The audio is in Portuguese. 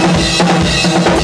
Música